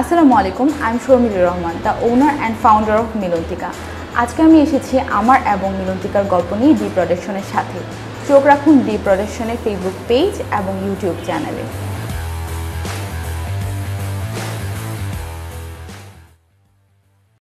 আসসালামু আলাইকুম I am Sharmilur Rahman the owner and founder of Milontika. আজকে আমি এসেছি আমার এবং মিলন্তিকার গল্প নিয়ে ডি প্রোডাকশনের সাথে। চোখ রাখুন ডি প্রোডাকশনের ফেসবুক পেজ এবং ইউটিউব চ্যানেলে